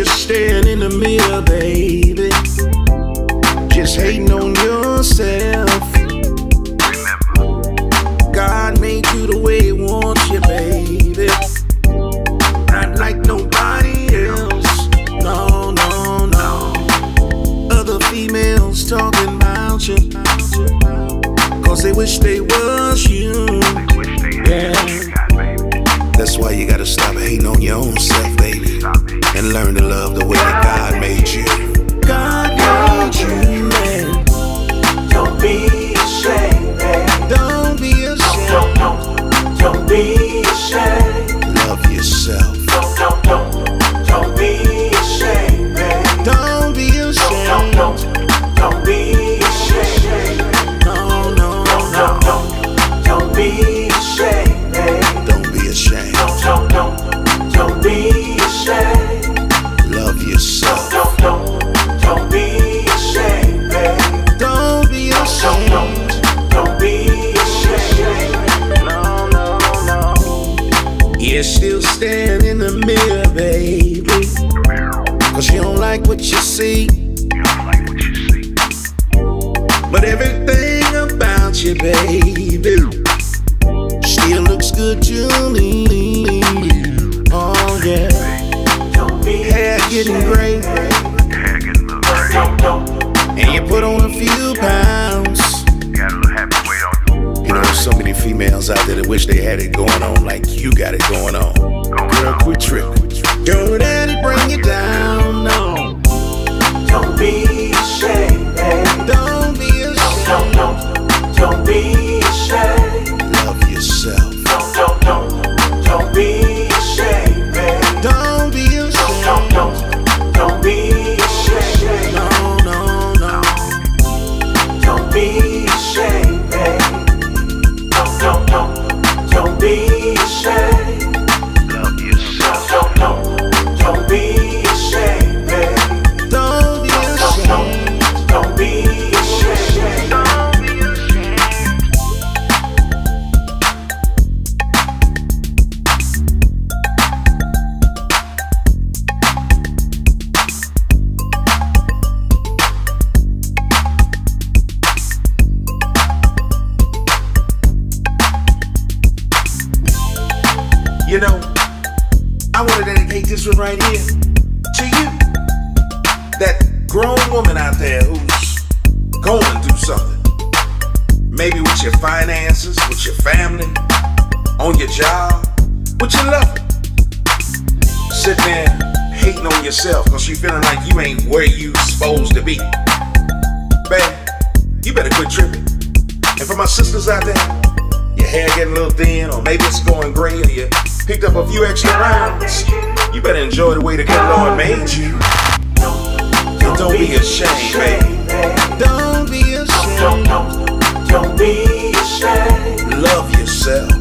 you're staring in the mirror, baby. Just hating on yourself. God made you the way He wants you, baby. Not like nobody else. No, no, no. Other females talking about you. Cause they wish they was you. Yeah. That's why you gotta stop hating on your own self, baby. And learn to love the way that God made you. God made you, man. Don't be Cause you don't like what you see. But everything about you, baby, still looks good to me. Oh, yeah. Don't Hair getting gray, Don't, don't, and you put on a few pounds. You know, there's so many females out there that wish they had it going on like you got it going on. Girl, quit tripping. Don't let it bring you down, this one right here to you. That grown woman out there who's going through something. Maybe with your finances, with your family, on your job, with your lover. Sitting there hating on yourself because you feeling like you ain't where you supposed to be. Man, you better quit tripping. And for my sisters out there, your hair getting a little thin, or maybe it's going gray, and you picked up a few extra rounds. You better enjoy the way that the Lord made you. And don't be ashamed, baby. Don't be ashamed. Don't be ashamed. Love yourself.